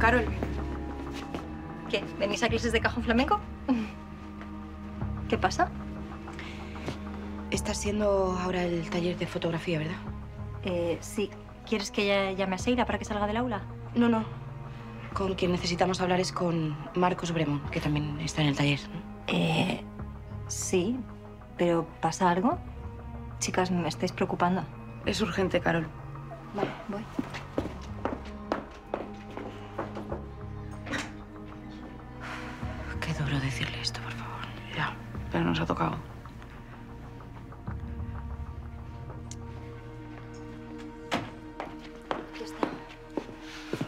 Carol, ¿Qué? ¿Venís a clases de cajón flamenco? ¿Qué pasa? Estás siendo ahora el taller de fotografía, ¿verdad? Eh, sí. ¿Quieres que ella llame a Seira para que salga del aula? No, no. Con quien necesitamos hablar es con Marcos Bremont, que también está en el taller. Eh, sí, pero ¿pasa algo? Chicas, me estáis preocupando. es urgente, Carol. Vale, voy. Pero nos ha tocado. Aquí está.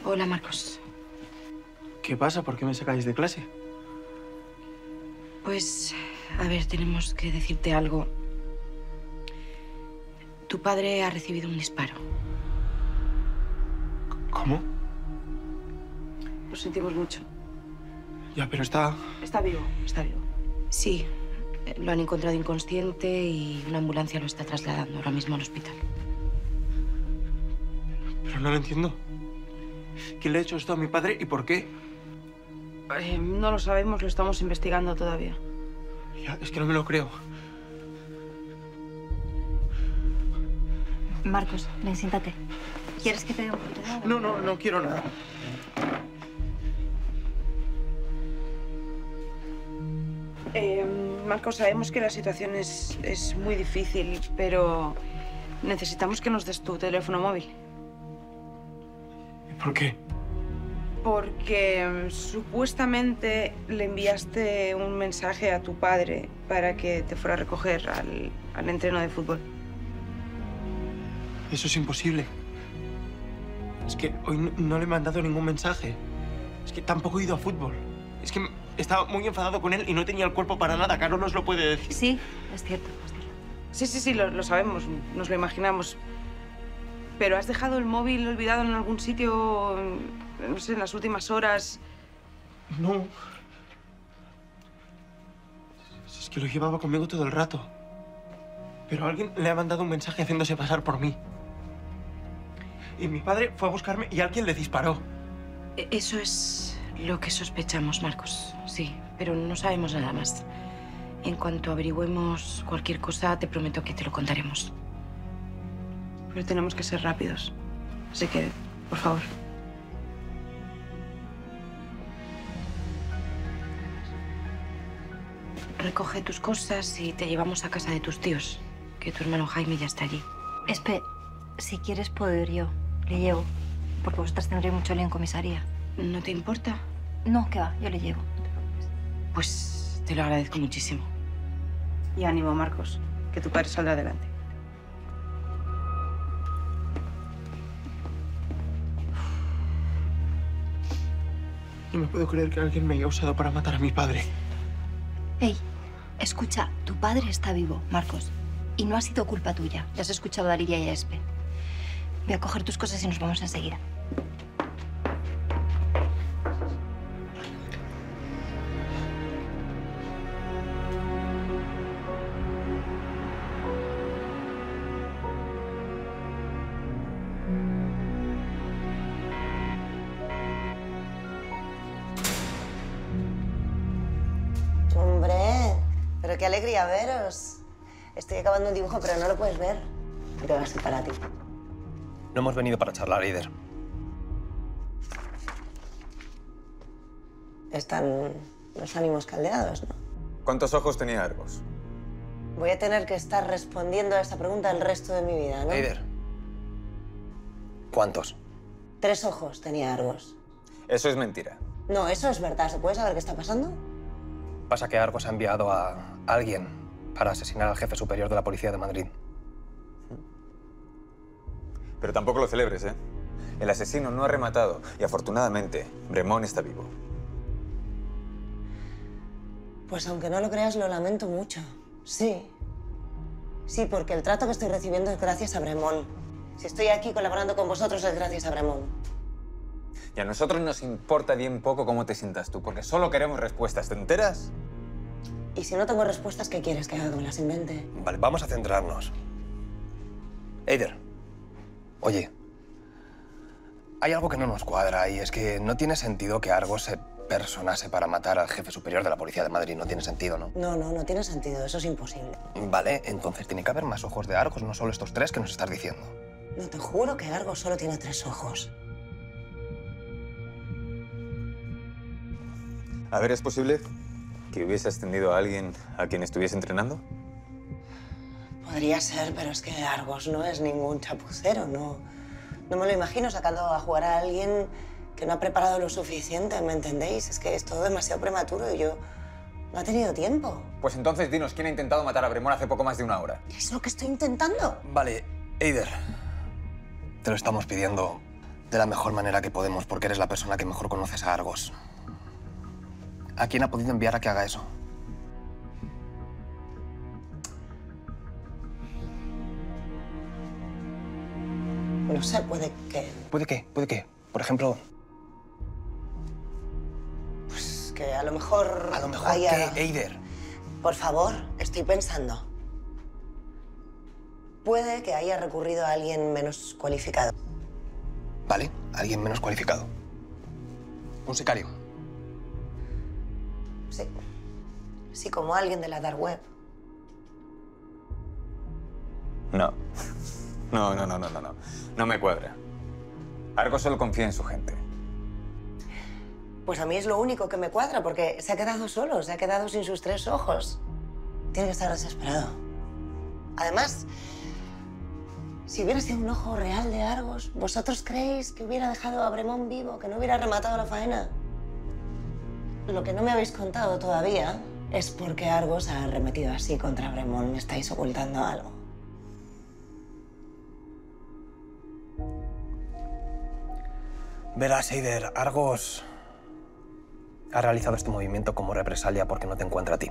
Hola, Marcos. ¿Qué pasa? ¿Por qué me sacáis de clase? Pues, a ver, tenemos que decirte algo. Tu padre ha recibido un disparo. ¿Cómo? Lo sentimos mucho. Ya, pero está... Está vivo, está vivo. Sí, lo han encontrado inconsciente y una ambulancia lo está trasladando ahora mismo al hospital. Pero no lo entiendo. ¿Quién le ha hecho esto a mi padre y por qué? Eh, no lo sabemos, lo estamos investigando todavía. Ya, es que no me lo creo. Marcos, ven, siéntate. ¿Quieres que te dé un poquito de agua? No, no, no quiero nada. Eh, Marcos, sabemos que la situación es, es muy difícil, pero necesitamos que nos des tu teléfono móvil. ¿Y por qué? Porque mm, supuestamente le enviaste un mensaje a tu padre para que te fuera a recoger al, al entreno de fútbol. Eso es imposible. Es que hoy no, no le he mandado ningún mensaje. Es que tampoco he ido a fútbol. Es que estaba muy enfadado con él y no tenía el cuerpo para nada. Carol nos lo puede decir. Sí, es cierto. es cierto. Sí, sí, sí, lo, lo sabemos, nos lo imaginamos. Pero has dejado el móvil olvidado en algún sitio, no sé, en las últimas horas. No. Es que lo llevaba conmigo todo el rato. Pero alguien le ha mandado un mensaje haciéndose pasar por mí. Y mi padre fue a buscarme y alguien le disparó. E- Eso es lo que sospechamos, Marcos. Sí, pero no sabemos nada más. En cuanto averigüemos cualquier cosa, te prometo que te lo contaremos. Pero tenemos que ser rápidos. Así que, por favor. Recoge tus cosas y te llevamos a casa de tus tíos, que tu hermano Jaime ya está allí. Espe, si quieres puedo ir yo. Le llevo. Porque vosotras tendréis mucho lío en comisaría. ¿No te importa? No, que va, yo le llevo. Pues te lo agradezco muchísimo. Y ánimo, Marcos, que tu padre saldrá adelante. No me puedo creer que alguien me haya usado para matar a mi padre. Ey, escucha, tu padre está vivo, Marcos. Y no ha sido culpa tuya. Ya has escuchado a Lidia y a Espe. Voy a coger tus cosas y nos vamos enseguida. Acabando un dibujo, pero no lo puedes ver. Porque va a ser para ti. No hemos venido para charlar, Eider. Están los ánimos caldeados, ¿no? ¿Cuántos ojos tenía Argos? Voy a tener que estar respondiendo a esta pregunta el resto de mi vida, ¿no? Eider. ¿Cuántos? Tres ojos tenía Argos. Eso es mentira. No, eso es verdad. ¿Se puede saber qué está pasando? Pasa que Argos ha enviado a alguien para asesinar al jefe superior de la policía de Madrid. Pero tampoco lo celebres, ¿eh? El asesino no ha rematado y afortunadamente Bremón está vivo. Pues aunque no lo creas, lo lamento mucho. Sí. Sí, porque el trato que estoy recibiendo es gracias a Bremón. Si estoy aquí colaborando con vosotros es gracias a Bremón. Y a nosotros nos importa bien poco cómo te sientas tú, porque solo queremos respuestas. ¿Te enteras? Y si no tengo respuestas, ¿qué quieres que haga? ¿Que me las invente? Vale, vamos a centrarnos. Eider. Oye. hay algo que no nos cuadra y es que no tiene sentido que Argos se personase para matar al jefe superior de la Policía de Madrid. No tiene sentido, ¿no? No, no, no tiene sentido. Eso es imposible. Vale, entonces tiene que haber más ojos de Argos, no solo estos tres que nos estás diciendo. No, te juro que Argos solo tiene tres ojos. A ver, ¿es posible que hubiese ascendido a alguien a quien estuviese entrenando? Podría ser, pero es que Argos no es ningún chapucero. No, no me lo imagino sacando a jugar a alguien que no ha preparado lo suficiente, ¿me entendéis? Es que es todo demasiado prematuro y yo no ha tenido tiempo. Pues entonces dinos, ¿quién ha intentado matar a Bremón hace poco más de una hora? Es lo que estoy intentando. Vale, Eider. Te lo estamos pidiendo de la mejor manera que podemos porque eres la persona que mejor conoces a Argos. ¿A quién ha podido enviar a que haga eso? No sé, puede que... ¿Puede qué? ¿Puede qué? Por ejemplo, Pues que a lo mejor... a lo mejor haya- que Eider. Por favor, estoy pensando. Puede que haya recurrido a alguien menos cualificado. Vale, alguien menos cualificado. Un sicario. Sí. Sí, como alguien de la dark web. No. No, no, no, no, no, no. No me cuadra. Argos solo confía en su gente. Pues a mí es lo único que me cuadra, porque se ha quedado solo, se ha quedado sin sus tres ojos. Tiene que estar desesperado. Además, si hubiera sido un ojo real de Argos, ¿vosotros creéis que hubiera dejado a Bremón vivo, que no hubiera rematado la faena? Lo que no me habéis contado todavía es por qué Argos ha arremetido así contra Bremón. Me estáis ocultando algo. Verás, Eider, Argos ha realizado este movimiento como represalia porque no te encuentra a ti.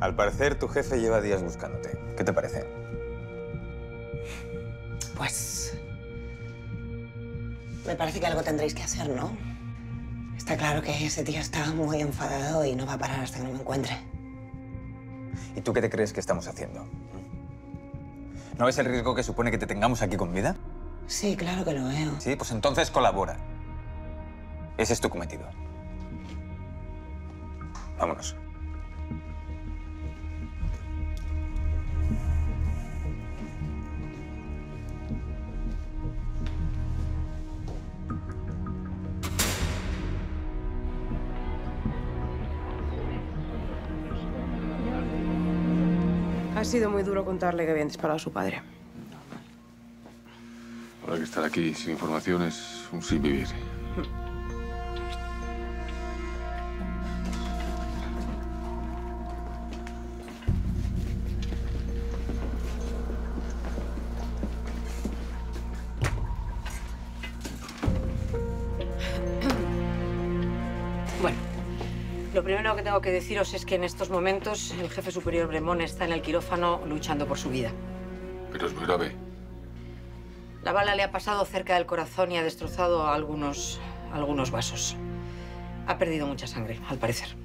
Al parecer, tu jefe lleva días buscándote. ¿Qué te parece? Pues... Me parece que algo tendréis que hacer, ¿no? Está claro que ese tío está muy enfadado y no va a parar hasta que no me encuentre. ¿Y tú qué te crees que estamos haciendo? ¿No ves el riesgo que supone que te tengamos aquí con vida? Sí, claro que lo veo. Sí, pues entonces colabora. Ese es tu cometido. Vámonos. Ha sido muy duro contarle que habían disparado a su padre. Ahora que estar aquí sin información es un sin vivir. Tengo que deciros es que en estos momentos el jefe superior Bremón está en el quirófano luchando por su vida. Pero es muy grave. La bala le ha pasado cerca del corazón y ha destrozado algunos, algunos vasos. Ha perdido mucha sangre, al parecer.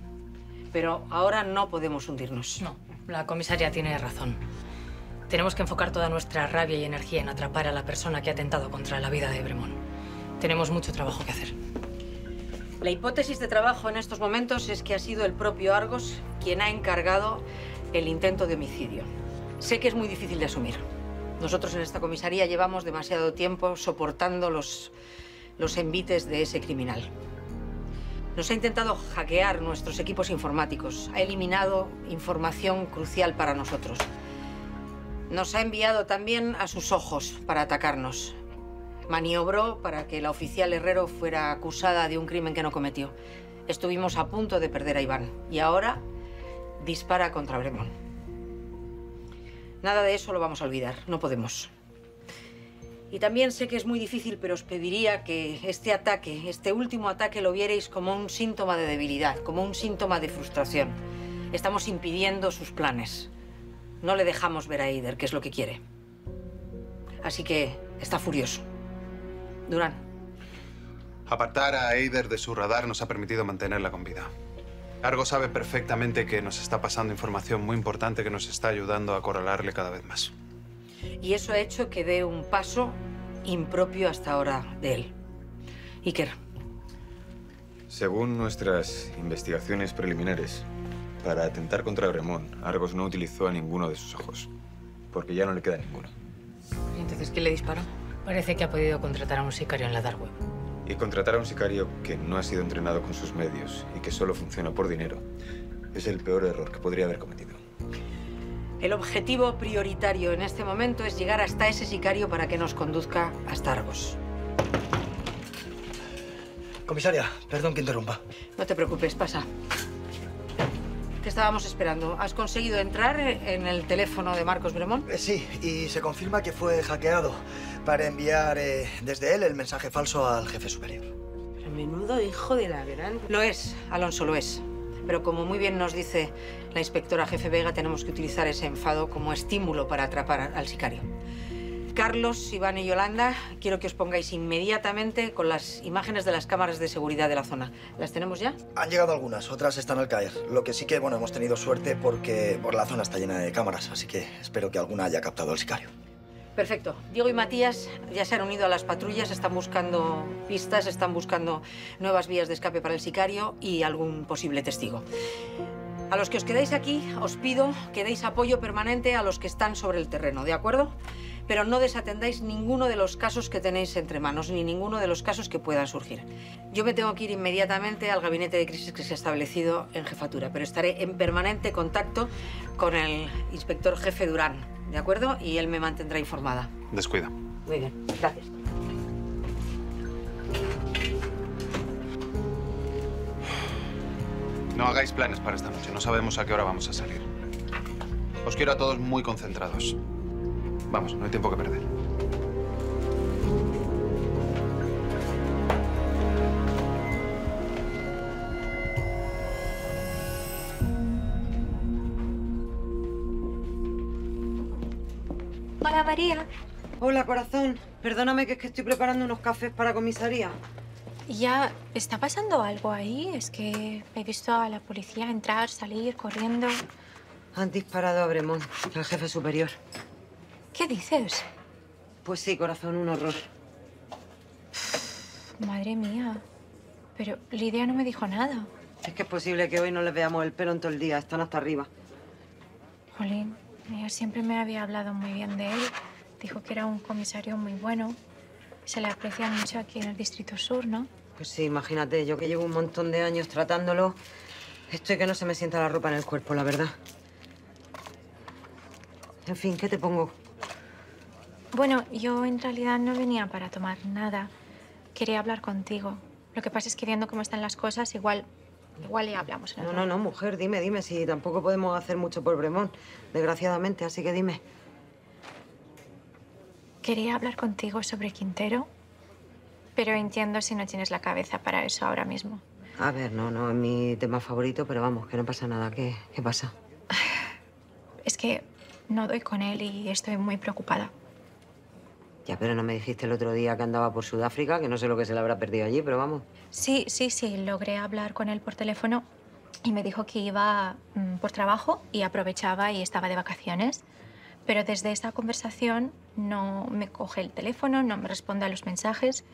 Pero ahora no podemos hundirnos. No, la comisaria tiene razón. Tenemos que enfocar toda nuestra rabia y energía en atrapar a la persona que ha atentado contra la vida de Bremón. Tenemos mucho trabajo que hacer. La hipótesis de trabajo en estos momentos es que ha sido el propio Argos quien ha encargado el intento de homicidio. Sé que es muy difícil de asumir. Nosotros en esta comisaría llevamos demasiado tiempo soportando los, los envites de ese criminal. Nos ha intentado hackear nuestros equipos informáticos, ha eliminado información crucial para nosotros. Nos ha enviado también a sus ojos para atacarnos. Maniobró para que la oficial Herrero fuera acusada de un crimen que no cometió. Estuvimos a punto de perder a Iván y ahora dispara contra Bremón. Nada de eso lo vamos a olvidar, no podemos. Y también sé que es muy difícil, pero os pediría que este ataque, este último ataque, lo vierais como un síntoma de debilidad, como un síntoma de frustración. Estamos impidiendo sus planes. No le dejamos ver a Eider, que es lo que quiere. Así que está furioso. Durán, Apartar a Eider de su radar nos ha permitido mantenerla con vida. Argo sabe perfectamente que nos está pasando información muy importante que nos está ayudando a acorralarle cada vez más. y eso ha hecho que dé un paso impropio hasta ahora de él. Iker. Según nuestras investigaciones preliminares, para atentar contra Bremón, Argos no utilizó a ninguno de sus ojos, porque ya no le queda ninguno. ¿Y entonces quién le disparó? Parece que ha podido contratar a un sicario en la dark web. Y contratar a un sicario que no ha sido entrenado con sus medios y que solo funciona por dinero es el peor error que podría haber cometido. El objetivo prioritario en este momento es llegar hasta ese sicario para que nos conduzca hasta Argos. Comisaria, perdón que interrumpa. No te preocupes, pasa. Te estábamos esperando. ¿Has conseguido entrar en el teléfono de Marcos Bremón? Eh, sí, y se confirma que fue hackeado para enviar eh, desde él el mensaje falso al jefe superior. Pero menudo hijo de la gran... Lo es, Alonso, lo es. Pero como muy bien nos dice la inspectora jefe Vega, tenemos que utilizar ese enfado como estímulo para atrapar al sicario. Carlos, Iván y Yolanda, quiero que os pongáis inmediatamente con las imágenes de las cámaras de seguridad de la zona. ¿Las tenemos ya? Han llegado algunas, otras están al caer. Lo que sí que, bueno, hemos tenido suerte porque por la zona está llena de cámaras, así que espero que alguna haya captado al sicario. Perfecto. Diego y Matías ya se han unido a las patrullas, están buscando pistas, están buscando nuevas vías de escape para el sicario y algún posible testigo. A los que os quedáis aquí, os pido que deis apoyo permanente a los que están sobre el terreno, ¿de acuerdo? Pero no desatendáis ninguno de los casos que tenéis entre manos, ni ninguno de los casos que puedan surgir. Yo me tengo que ir inmediatamente al gabinete de crisis que se ha establecido en jefatura, pero estaré en permanente contacto con el inspector jefe Durán, ¿de acuerdo? Y él me mantendrá informada. Descuida. Muy bien, gracias. No hagáis planes para esta noche. No sabemos a qué hora vamos a salir. Os quiero a todos muy concentrados. Vamos, no hay tiempo que perder. Hola, María. Hola, corazón. Perdóname que es que estoy preparando unos cafés para comisaría. ¿Ya está pasando algo ahí? Es que he visto a la policía entrar, salir, corriendo. Han disparado a Bremón, al jefe superior. ¿Qué dices? Pues sí, corazón, un horror. Madre mía. Pero Lidia no me dijo nada. Es que es posible que hoy no les veamos el pelo en todo el día. Están hasta arriba. Jolín, ella siempre me había hablado muy bien de él. Dijo que era un comisario muy bueno. Se le aprecia mucho aquí en el Distrito Sur, ¿no? Pues sí, imagínate, yo que llevo un montón de años tratándolo, estoy que no se me sienta la ropa en el cuerpo, la verdad. En fin, ¿qué te pongo? Bueno, yo en realidad no venía para tomar nada. Quería hablar contigo. Lo que pasa es que viendo cómo están las cosas, igual, igual ya hablamos. En no, no, no, mujer, dime, dime, si tampoco podemos hacer mucho por Bremón, desgraciadamente, así que dime. Quería hablar contigo sobre Quintero, pero entiendo si no tienes la cabeza para eso ahora mismo. A ver, no, no es mi tema favorito, pero vamos, que no pasa nada. ¿Qué, qué pasa? Es que no doy con él y estoy muy preocupada. Ya, pero no me dijiste el otro día que andaba por Sudáfrica, que no sé lo que se le habrá perdido allí, pero vamos. Sí, sí, sí. Logré hablar con él por teléfono y me dijo que iba mm, por trabajo y aprovechaba y estaba de vacaciones. Pero desde esa conversación no me coge el teléfono, no me responde a los mensajes.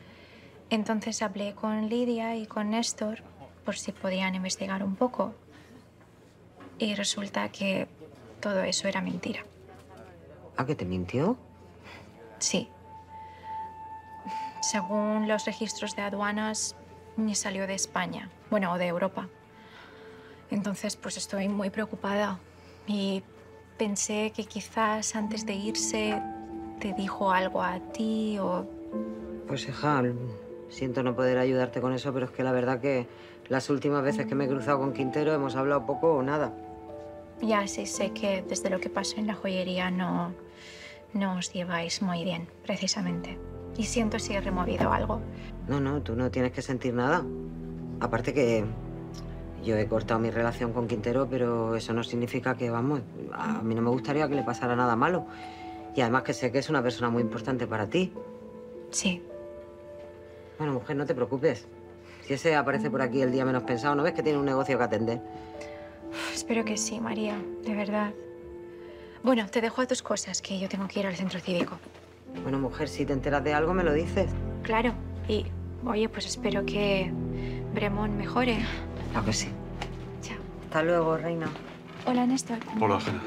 Entonces hablé con Lidia y con Néstor por si podían investigar un poco. Y resulta que todo eso era mentira. ¿A qué te mintió? Sí. Según los registros de aduanas, ni salió de España, bueno, o de Europa. Entonces, pues estoy muy preocupada y pensé que quizás antes de irse te dijo algo a ti o... Pues hija, siento no poder ayudarte con eso, pero es que la verdad que las últimas veces que me he cruzado con Quintero hemos hablado poco o nada. Ya sí sé que desde lo que pasó en la joyería no, no os lleváis muy bien, precisamente y siento si he removido algo. No, no, tú no tienes que sentir nada. Aparte que yo he cortado mi relación con Quintero, pero eso no significa que, vamos, a mí no me gustaría que le pasara nada malo. Y además que sé que es una persona muy importante para ti. Sí. Bueno, mujer, no te preocupes. Si ese aparece por aquí el día menos pensado, ¿no ves que tiene un negocio que atender? espero que sí, María, de verdad. Bueno, te dejo a tus cosas, que yo tengo que ir al centro cívico. Bueno, mujer, si te enteras de algo, me lo dices. Claro. Y, oye, pues espero que Bremón mejore. Claro que sí. Chao. Hasta luego, reina. Hola, Néstor. Hola, Jena.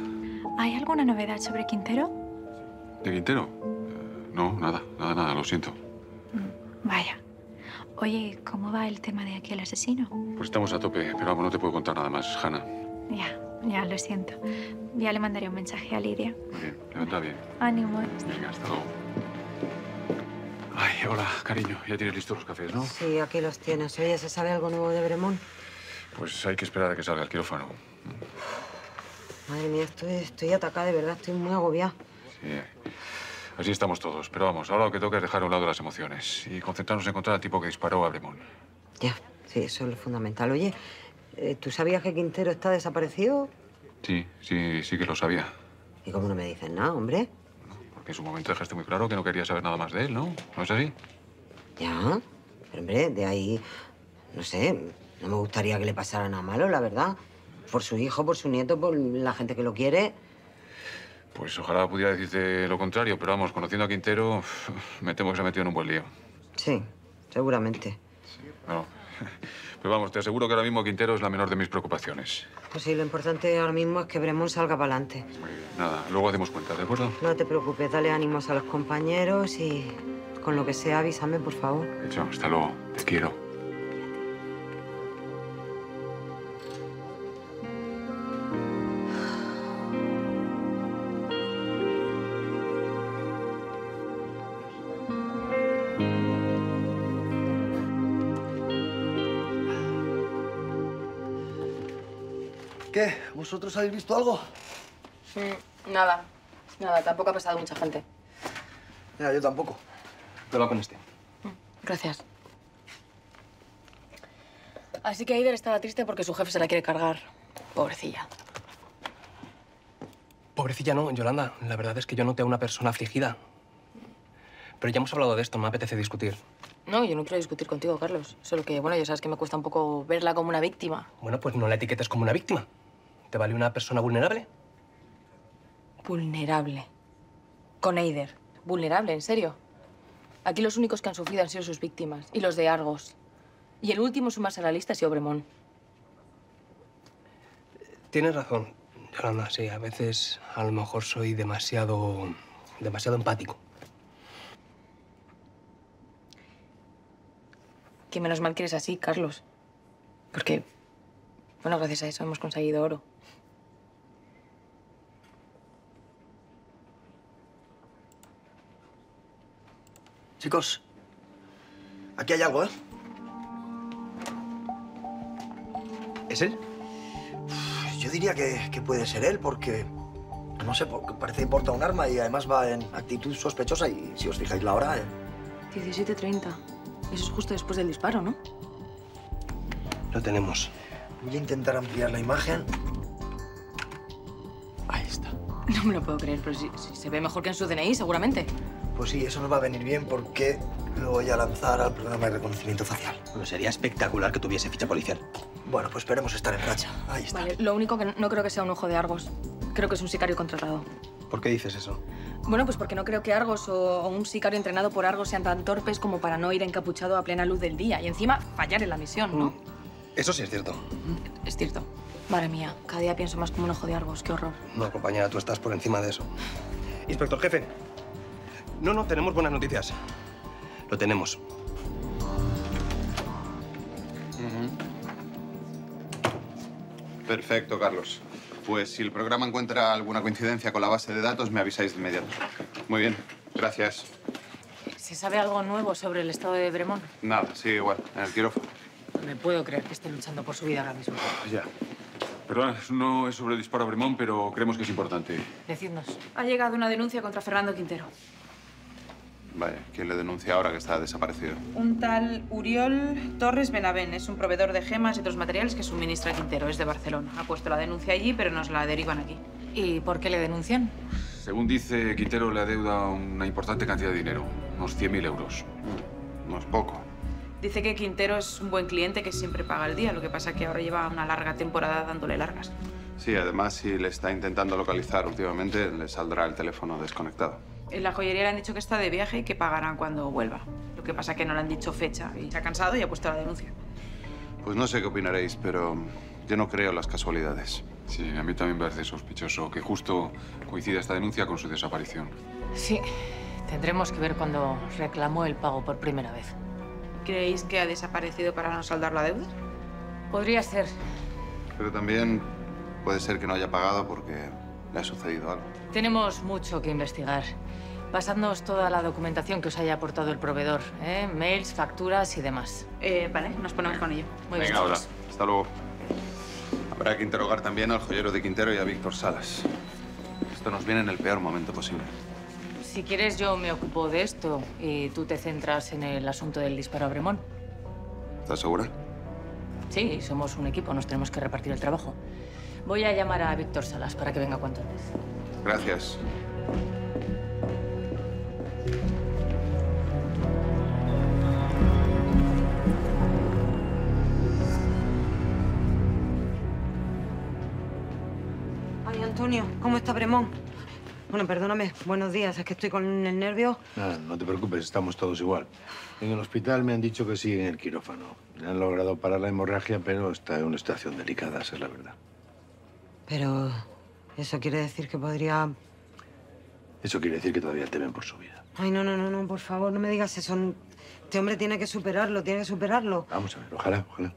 ¿Hay alguna novedad sobre Quintero? ¿De Quintero? Eh, no, nada, nada, nada, lo siento. Vaya. Oye, ¿cómo va el tema de aquel asesino? Pues estamos a tope, pero vamos, no te puedo contar nada más, Hanna. Ya, ya lo siento. Ya le mandaré un mensaje a Lidia. Muy bien, levanta bien. Ánimo. Venga, hasta luego. Ay, hola, cariño. Ya tienes listos los cafés, ¿no? Sí, aquí los tienes. Oye, ¿se sabe algo nuevo de Bremón? Pues hay que esperar a que salga el quirófano. Madre mía, estoy, estoy atacada, de verdad. Estoy muy agobiada. Sí. Así estamos todos. Pero vamos, ahora lo que toca es dejar a un lado las emociones y concentrarnos en encontrar al tipo que disparó a Bremón. Ya, sí, eso es lo fundamental. Oye, ¿tú sabías que Quintero está desaparecido? Sí, sí, sí que lo sabía. ¿Y cómo no me dices nada, hombre? Porque en su momento dejaste muy claro que no querías saber nada más de él, ¿no? ¿No es así? Ya, pero hombre, de ahí, no sé, no me gustaría que le pasara nada malo, la verdad. Por su hijo, por su nieto, por la gente que lo quiere. Pues ojalá pudiera decirte lo contrario, pero vamos, conociendo a Quintero, me temo que se ha metido en un buen lío. Sí, seguramente. Bueno, pero vamos, te aseguro que ahora mismo Quintero es la menor de mis preocupaciones. Pues sí, lo importante ahora mismo es que Bremón salga para adelante. Nada, luego hacemos cuenta, ¿de acuerdo? No te preocupes, dale ánimos a los compañeros y con lo que sea avísame, por favor. Hecho, hasta luego. Te quiero. ¿Vosotros habéis visto algo? nada, nada, tampoco ha pasado mucha gente. Mira, yo tampoco. Pero con este. Gracias. Así que Aider estaba triste porque su jefe se la quiere cargar. Pobrecilla. Pobrecilla no, Yolanda. La verdad es que yo noté a una persona afligida. Pero ya hemos hablado de esto, no me apetece discutir. No, yo no quiero discutir contigo, Carlos. Solo que, bueno, ya sabes que me cuesta un poco verla como una víctima. Bueno, pues no la etiquetes como una víctima. ¿Te vale una persona vulnerable? Vulnerable. Con Eider. Vulnerable, en serio. Aquí los únicos que han sufrido han sido sus víctimas. Y los de Argos. Y el último sumarse a la lista ha sido Bremón. Tienes razón, Yolanda. Sí, a veces a lo mejor soy demasiado... demasiado empático. Que menos mal que eres así, Carlos. Porque, bueno, gracias a eso hemos conseguido oro. Chicos, aquí hay algo, ¿eh? ¿Es él? Yo diría que, que puede ser él, porque... No sé, porque parece que porta un arma y además va en actitud sospechosa y si os fijáis la hora... ¿eh? 17.30. Eso es justo después del disparo, ¿no? Lo tenemos. Voy a intentar ampliar la imagen. Ahí está. No me lo puedo creer, pero si, si se ve mejor que en su DNI, seguramente. Pues sí, eso nos va a venir bien porque lo voy a lanzar al programa de reconocimiento facial. Bueno, sería espectacular que tuviese ficha policial. Bueno, pues esperemos estar en racha. Ahí está. Vale, lo único que no creo que sea un ojo de Argos. Creo que es un sicario contratado. ¿Por qué dices eso? Bueno, pues porque no creo que Argos o, o un sicario entrenado por Argos sean tan torpes como para no ir encapuchado a plena luz del día y encima fallar en la misión, ¿no? Eso sí es cierto. Es cierto. Madre mía, cada día pienso más como un ojo de Argos. Qué horror. No, compañera, tú estás por encima de eso. Inspector jefe. No, no, tenemos buenas noticias. Lo tenemos. Perfecto, Carlos. Pues si el programa encuentra alguna coincidencia con la base de datos, me avisáis de inmediato. Muy bien, gracias. ¿Se sabe algo nuevo sobre el estado de Bremón? Nada, sigue igual, en el quirófano. Me puedo creer que esté luchando por su vida ahora mismo. Ya. Perdón, no es sobre el disparo a Bremón, pero creemos que es importante. Decidnos. Ha llegado una denuncia contra Fernando Quintero. Vaya, ¿quién le denuncia ahora que está desaparecido? Un tal Uriol Torres Benavén es un proveedor de gemas y otros materiales que suministra a Quintero. Es de Barcelona. Ha puesto la denuncia allí, pero nos la derivan aquí. ¿Y por qué le denuncian? Según dice, Quintero le adeuda una importante cantidad de dinero, unos 100.000 euros. No es poco. Dice que Quintero es un buen cliente que siempre paga el día. Lo que pasa es que ahora lleva una larga temporada dándole largas. Sí, además, si le está intentando localizar últimamente, le saldrá el teléfono desconectado. En la joyería le han dicho que está de viaje y que pagarán cuando vuelva. Lo que pasa es que no le han dicho fecha y se ha cansado y ha puesto la denuncia. Pues no sé qué opinaréis, pero yo no creo en las casualidades. Sí, a mí también me parece sospechoso que justo coincida esta denuncia con su desaparición. Sí, tendremos que ver cuando reclamó el pago por primera vez. ¿Creéis que ha desaparecido para no saldar la deuda? Podría ser. Pero también puede ser que no haya pagado porque le ha sucedido algo. Tenemos mucho que investigar. Pasadnos toda la documentación que os haya aportado el proveedor, ¿eh? mails, facturas y demás. Eh, vale, nos ponemos con ello. Muy bien. Venga, ahora. Hasta luego. Habrá que interrogar también al joyero de Quintero y a Víctor Salas. Esto nos viene en el peor momento posible. Si quieres, yo me ocupo de esto y tú te centras en el asunto del disparo a Bremón. ¿Estás segura? Sí, somos un equipo, nos tenemos que repartir el trabajo. Voy a llamar a Víctor Salas para que venga cuanto antes. Gracias. Ay, Antonio, ¿cómo está Bremón? Bueno, perdóname, buenos días, es que estoy con el nervio. Nada, no te preocupes, estamos todos igual. En el hospital me han dicho que sigue en el quirófano. Le han logrado parar la hemorragia, pero está en una situación delicada, esa es la verdad. Pero eso quiere decir que podría... Eso quiere decir que todavía temen por su vida. Ay, no, no, no, no, por favor, no me digas eso. Este hombre tiene que superarlo, tiene que superarlo. Vamos a ver, ojalá, ojalá.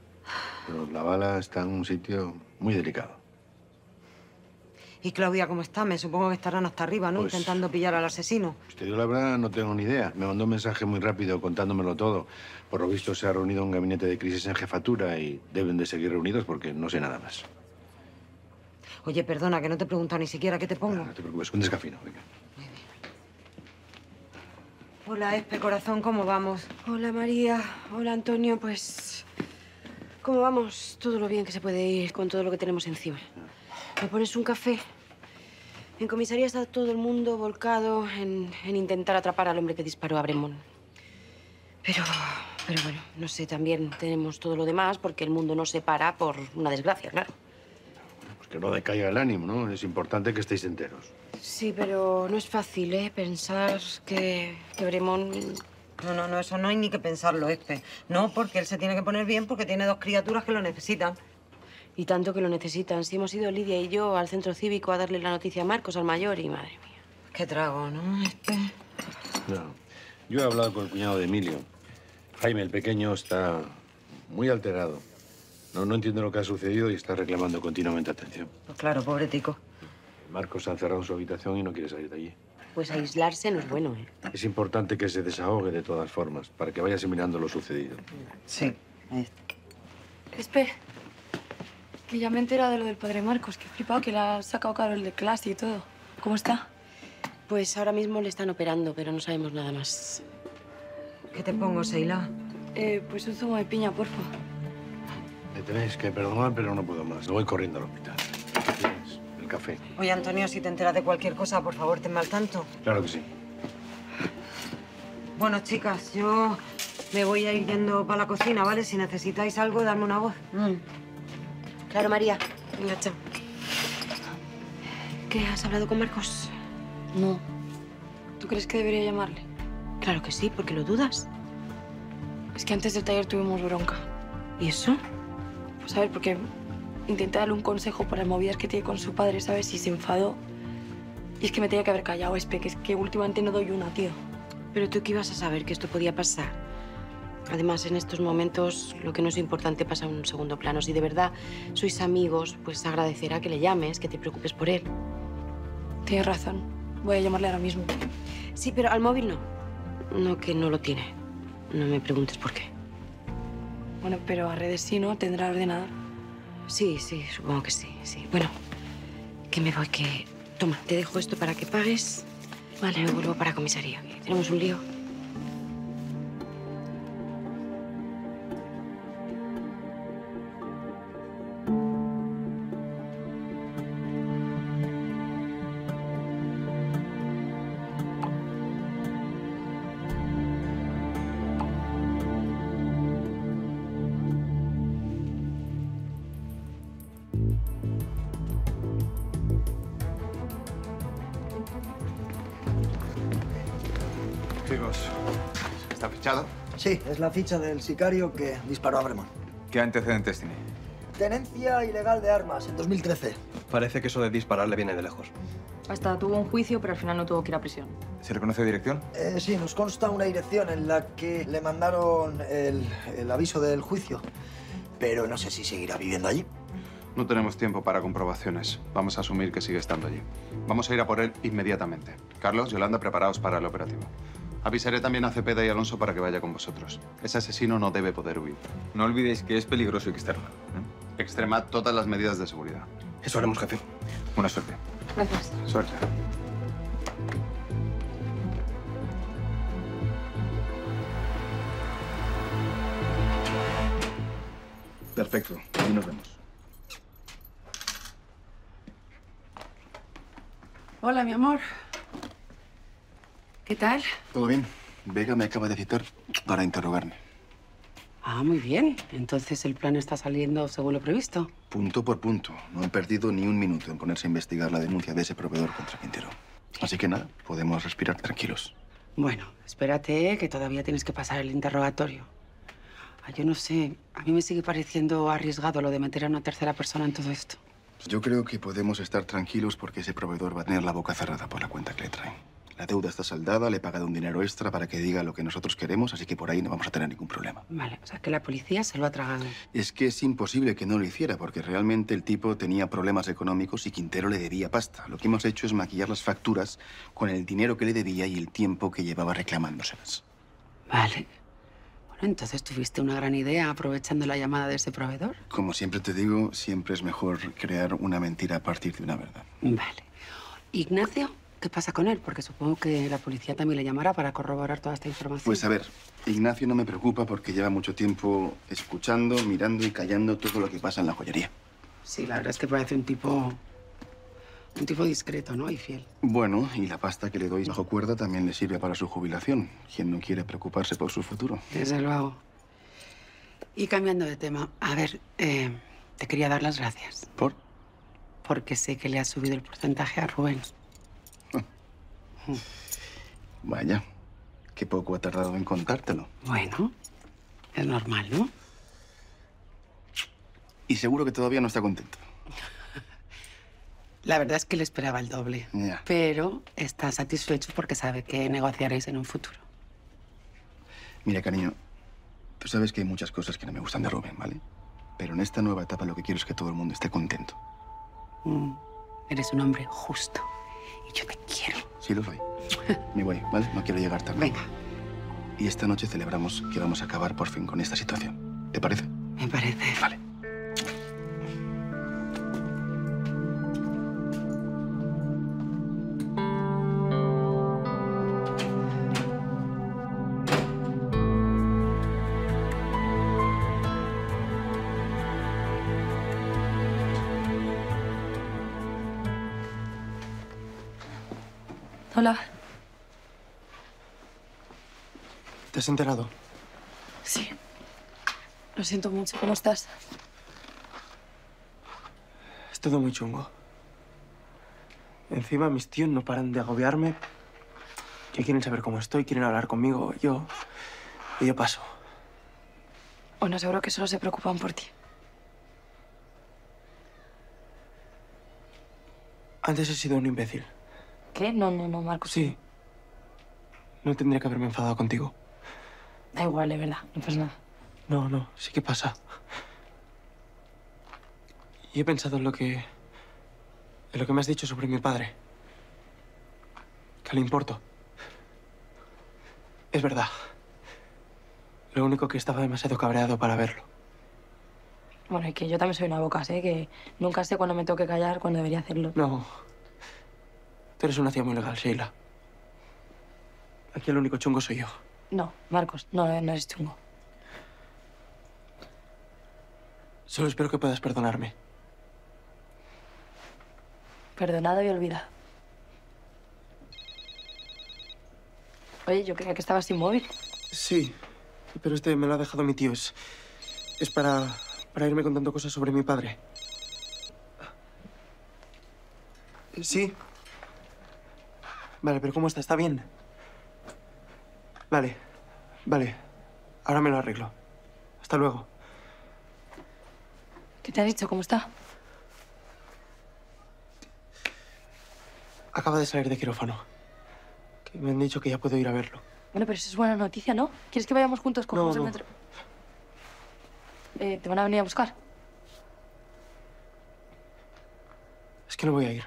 Pero la bala está en un sitio muy delicado. ¿Y Claudia cómo está? Me supongo que estarán hasta arriba, ¿no? Pues- Intentando pillar al asesino. Si te digo la verdad, no tengo ni idea. Me mandó un mensaje muy rápido contándomelo todo. Por lo visto se ha reunido un gabinete de crisis en jefatura y deben de seguir reunidos porque no sé nada más. Oye, perdona, que no te he preguntado ni siquiera qué te pongo. No te preocupes, un descafino, venga. Hola, Espe, corazón, ¿cómo vamos? Hola, María. Hola, Antonio. Pues... ¿Cómo vamos? Todo lo bien que se puede ir con todo lo que tenemos encima. ¿Me pones un café? En comisaría está todo el mundo volcado en, en intentar atrapar al hombre que disparó a Bremón. Pero, pero bueno, no sé, también tenemos todo lo demás porque el mundo no se para por una desgracia, claro. Pues que no decaiga el ánimo, ¿no? Es importante que estéis enteros. Sí, pero no es fácil, ¿eh? Pensar que, que Bremón... No, no, no, eso no hay ni que pensarlo, Espe. No, porque él se tiene que poner bien porque tiene dos criaturas que lo necesitan. Y tanto que lo necesitan. Si hemos ido Lidia y yo al centro cívico a darle la noticia a Marcos, al mayor, y madre mía. Qué trago, ¿no? Este... No. Yo he hablado con el cuñado de Emilio. Jaime, el pequeño, está muy alterado. No, no entiende lo que ha sucedido y está reclamando continuamente atención. Pues claro, pobre tico. Marcos se ha encerrado en su habitación y no quiere salir de allí. Pues aislarse no es bueno, ¿eh? Es importante que se desahogue de todas formas, para que vaya asimilando lo sucedido. Sí. Espe, que ya me he enterado de lo del padre Marcos, que he flipado que le ha sacado caro el de clase y todo. ¿Cómo está? Pues ahora mismo le están operando, pero no sabemos nada más. ¿Qué te pongo, Seila? Eh, pues un zumo de piña, porfa. Me tenéis que perdonar, pero no puedo más. Me voy corriendo al hospital. ¿Qué tienes? El café. Oye, Antonio, si te enteras de cualquier cosa, por favor, tenme al tanto. Claro que sí. Bueno, chicas, yo me voy a ir yendo para la cocina, ¿vale? Si necesitáis algo, dadme una voz. Claro, María. Venga, chao. ¿Qué? ¿Has hablado con Marcos? No. ¿Tú crees que debería llamarle? Claro que sí, porque lo dudas. Es que antes del taller tuvimos bronca. ¿Y eso? Pues a ver, porque intenté darle un consejo para las movidas que tiene con su padre, ¿sabes? Y se enfadó. Y es que me tenía que haber callado, Espe, que es que últimamente no doy una, tío. Pero tú qué ibas a saber que esto podía pasar. Además, en estos momentos lo que no es importante pasa a un segundo plano. Si de verdad sois amigos, pues agradecerá que le llames, que te preocupes por él. Tienes razón. Voy a llamarle ahora mismo. Sí, pero al móvil no. No, que no lo tiene. No me preguntes por qué. Bueno, pero a redes sí, ¿no? Tendrá ordenador. Sí, sí, supongo que sí, sí. Bueno, que me voy, que... Toma, te dejo esto para que pagues. Vale. Me vuelvo para comisaría. Tenemos un lío. Sí, es la ficha del sicario que disparó a Bremont. ¿Qué antecedentes tiene? Tenencia ilegal de armas en 2013. Parece que eso de disparar le viene de lejos. Hasta tuvo un juicio, pero al final no tuvo que ir a prisión. ¿Se le conoce dirección? Eh, sí, nos consta una dirección en la que le mandaron el, el aviso del juicio. Pero no sé si seguirá viviendo allí. No tenemos tiempo para comprobaciones. Vamos a asumir que sigue estando allí. Vamos a ir a por él inmediatamente. Carlos, Yolanda, preparaos para el operativo. Avisaré también a Cepeda y Alonso para que vaya con vosotros. Ese asesino no debe poder huir. No olvidéis que es peligroso y externo. ¿eh? Extremad todas las medidas de seguridad. Eso haremos, jefe. Buena suerte. Gracias. Suerte. Perfecto. Ahí nos vemos. Hola, mi amor. ¿Qué tal? ¿Todo bien? Vega me acaba de citar para interrogarme. Ah, muy bien. Entonces el plan está saliendo según lo previsto. Punto por punto. No han perdido ni un minuto en ponerse a investigar la denuncia de ese proveedor contra Quintero. Así que nada, podemos respirar tranquilos. Bueno, espérate, que todavía tienes que pasar el interrogatorio. Ah, yo no sé, a mí me sigue pareciendo arriesgado lo de meter a una tercera persona en todo esto. Yo creo que podemos estar tranquilos porque ese proveedor va a tener la boca cerrada por la cuenta que le traen. La deuda está saldada, le he pagado un dinero extra para que diga lo que nosotros queremos, así que por ahí no vamos a tener ningún problema. Vale, o sea que la policía se lo ha tragado. Es que es imposible que no lo hiciera, porque realmente el tipo tenía problemas económicos y Quintero le debía pasta. Lo que hemos hecho es maquillar las facturas con el dinero que le debía y el tiempo que llevaba reclamándoselas. Vale. Bueno, entonces tuviste una gran idea aprovechando la llamada de ese proveedor. Como siempre te digo, siempre es mejor crear una mentira a partir de una verdad. Vale. Ignacio, ¿qué pasa con él? Porque supongo que la policía también le llamará para corroborar toda esta información. Pues a ver, Ignacio no me preocupa porque lleva mucho tiempo escuchando, mirando y callando todo lo que pasa en la joyería. Sí, la verdad es que parece un tipo... Un tipo discreto, ¿no? Y fiel. Bueno, y la pasta que le doy bajo cuerda también le sirve para su jubilación. ¿Quién no quiere preocuparse por su futuro? Desde luego. Y cambiando de tema, a ver, eh, te quería dar las gracias. ¿Por? Porque sé que le has subido el porcentaje a Rubén. Vaya, qué poco ha tardado en contártelo. Bueno, es normal, ¿no? Y seguro que todavía no está contento. La verdad es que le esperaba el doble. Ya. Pero está satisfecho porque sabe que negociaréis en un futuro. Mira, cariño, tú sabes que hay muchas cosas que no me gustan de Rubén, ¿vale? Pero en esta nueva etapa lo que quiero es que todo el mundo esté contento. Mm, eres un hombre justo. Y yo te quiero. Sí, lo soy. Me voy, ¿vale? No quiero llegar tarde. Venga. Y esta noche celebramos que vamos a acabar por fin con esta situación. ¿Te parece? Me parece. Vale. Hola. ¿Te has enterado? Sí. Lo siento mucho. ¿Cómo estás? Es todo muy chungo. Encima mis tíos no paran de agobiarme. Que quieren saber cómo estoy, quieren hablar conmigo. Yo... Y yo paso. Bueno, seguro que solo se preocupan por ti. Antes he sido un imbécil. ¿Qué? No, no, no, Marcos. Sí. No tendría que haberme enfadado contigo. Da igual, de verdad. No pasa nada. No, no, sí que pasa. Y he pensado en lo que... en lo que me has dicho sobre mi padre. Que le importo. Es verdad. Lo único que estaba demasiado cabreado para verlo. Bueno, y que yo también soy una boca, ¿eh? Que nunca sé cuándo me tengo que callar, cuándo debería hacerlo. No. Tú eres una tía muy legal, Sheila. Aquí el único chungo soy yo. No, Marcos, no, no eres chungo. Solo espero que puedas perdonarme. Perdonado y olvidado. Oye, yo creía que estabas sin móvil. Sí, pero este me lo ha dejado mi tío. Es, es para, para irme contando cosas sobre mi padre. Sí. Vale, pero ¿cómo está? ¿Está bien? Vale, vale. Ahora me lo arreglo. Hasta luego. ¿Qué te ha dicho? ¿Cómo está? Acaba de salir de quirófano. Que me han dicho que ya puedo ir a verlo. Bueno, pero eso es buena noticia, ¿no? ¿Quieres que vayamos juntos? Cogemos No, el no. metro. Eh, ¿Te van a venir a buscar? Es que no voy a ir.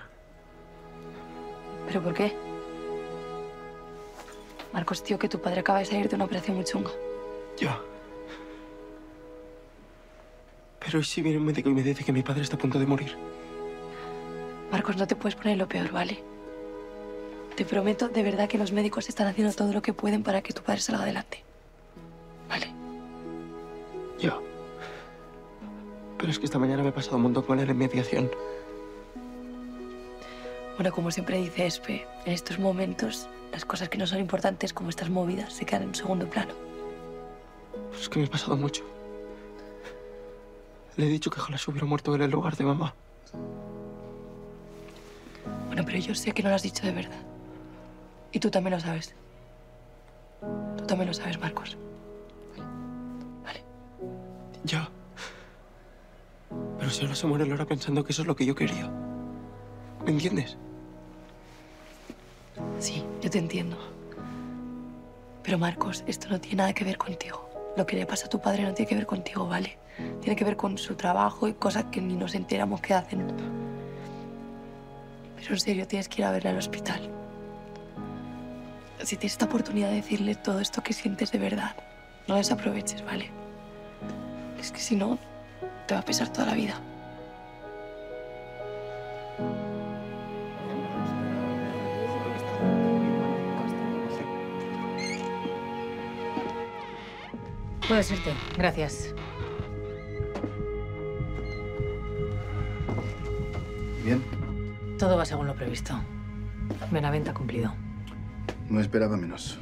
¿Pero por qué? Marcos, tío, que tu padre acaba de salir de una operación muy chunga. Ya. Pero ¿y si viene un médico y me dice que mi padre está a punto de morir? Marcos, no te puedes poner lo peor, ¿vale? Te prometo de verdad que los médicos están haciendo todo lo que pueden para que tu padre salga adelante. Ya. Pero es que esta mañana me he pasado un montón con él en mediación. Bueno, como siempre dice Espe, en estos momentos las cosas que no son importantes como estas movidas se quedan en un segundo plano. Pero es que me he pasado mucho. Le he dicho que ojalá se hubiera muerto en lugar de mamá. Bueno, pero yo sé que no lo has dicho de verdad. Y tú también lo sabes. Tú también lo sabes, Marcos. Ya. Pero si ahora se muere Laura pensando que eso es lo que yo quería. ¿Me entiendes? Yo te entiendo. Pero Marcos, esto no tiene nada que ver contigo. Lo que le pasa a tu padre no tiene que ver contigo, ¿vale? Tiene que ver con su trabajo y cosas que ni nos enteramos que hacen. Pero en serio, tienes que ir a verle al hospital. Si tienes esta oportunidad de decirle todo esto que sientes de verdad, no desaproveches, ¿vale? Es que si no, te va a pesar toda la vida. Puedes irte. Gracias. Bien, Todo va según lo previsto. Benavente ha cumplido. no esperaba menos.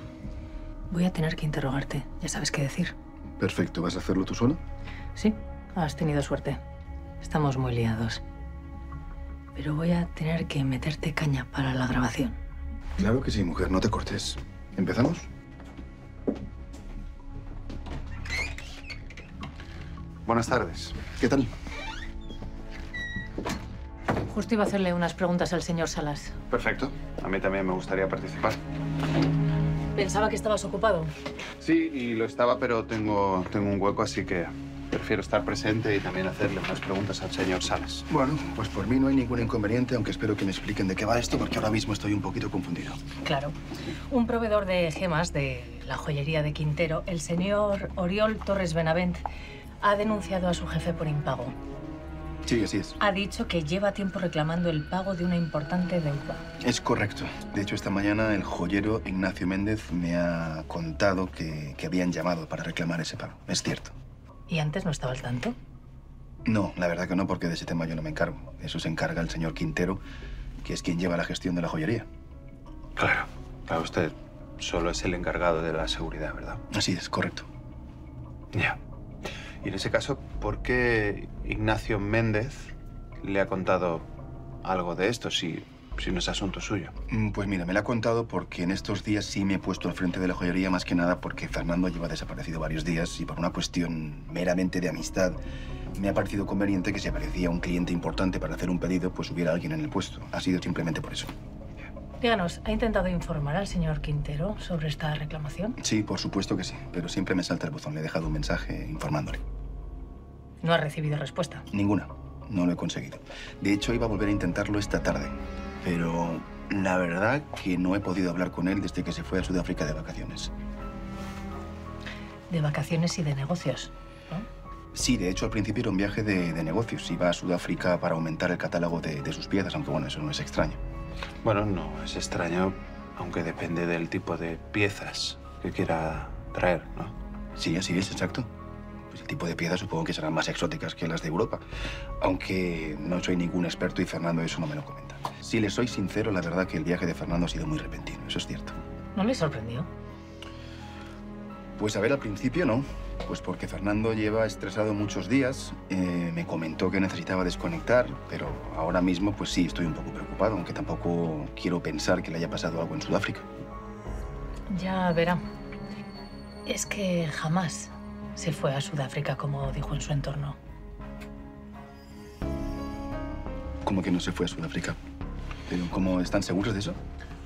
Voy a tener que interrogarte. Ya sabes qué decir. Perfecto, ¿vas a hacerlo tú sola? Sí, has tenido suerte. Estamos muy liados. Pero voy a tener que meterte caña para la grabación. Claro que sí, mujer, no te cortes. ¿Empezamos? Buenas tardes. ¿Qué tal? Justo iba a hacerle unas preguntas al señor Salas. Perfecto. A mí también me gustaría participar. Pensaba que estabas ocupado. Sí, y lo estaba, pero tengo, tengo un hueco, así que prefiero estar presente y también hacerle unas preguntas al señor Salas. Bueno, pues por mí no hay ningún inconveniente, aunque espero que me expliquen de qué va esto, porque ahora mismo estoy un poquito confundido. Claro. Un proveedor de gemas de la joyería de Quintero, el señor Oriol Torres Benavent, ha denunciado a su jefe por impago. Sí, así es. Ha dicho que lleva tiempo reclamando el pago de una importante deuda. Es correcto. De hecho, esta mañana el joyero Ignacio Méndez me ha contado que, que habían llamado para reclamar ese pago. Es cierto. ¿Y antes no estaba al tanto? No, la verdad que no, porque de ese tema yo no me encargo. Eso se encarga el señor Quintero, que es quien lleva la gestión de la joyería. Claro. Claro, usted solo es el encargado de la seguridad, ¿verdad? Así es, correcto. Ya. Y en ese caso, ¿por qué Ignacio Méndez le ha contado algo de esto si, si no es asunto suyo? Mm, Pues mira, me lo ha contado porque en estos días sí me he puesto al frente de la joyería, más que nada porque Fernando lleva desaparecido varios días y por una cuestión meramente de amistad me ha parecido conveniente que si aparecía un cliente importante para hacer un pedido, pues hubiera alguien en el puesto. Ha sido simplemente por eso. Díganos, ¿ha intentado informar al señor Quintero sobre esta reclamación? Sí, por supuesto que sí, pero siempre me salta el buzón. Le he dejado un mensaje informándole. No ha recibido respuesta. Ninguna. No lo he conseguido. De hecho, iba a volver a intentarlo esta tarde. Pero la verdad que no he podido hablar con él desde que se fue a Sudáfrica de vacaciones. De vacaciones y de negocios. Sí, de hecho, al principio era un viaje de, de negocios. Iba a Sudáfrica para aumentar el catálogo de, de sus piezas, aunque bueno, eso no es extraño. Bueno, no es extraño, aunque depende del tipo de piezas que quiera traer, ¿no? Sí, así es, exacto. El tipo de piezas supongo que serán más exóticas que las de Europa. Aunque no soy ningún experto y Fernando eso no me lo comenta. Si le soy sincero, la verdad que el viaje de Fernando ha sido muy repentino, eso es cierto. ¿No le sorprendió? Pues a ver, al principio no. Pues porque Fernando lleva estresado muchos días. eh, me comentó que necesitaba desconectar, pero ahora mismo pues sí, estoy un poco preocupado, aunque tampoco quiero pensar que le haya pasado algo en Sudáfrica. Ya verá. Es que jamás se fue a Sudáfrica como dijo en su entorno. ¿Cómo que no se fue a Sudáfrica? ¿Pero cómo están seguros de eso?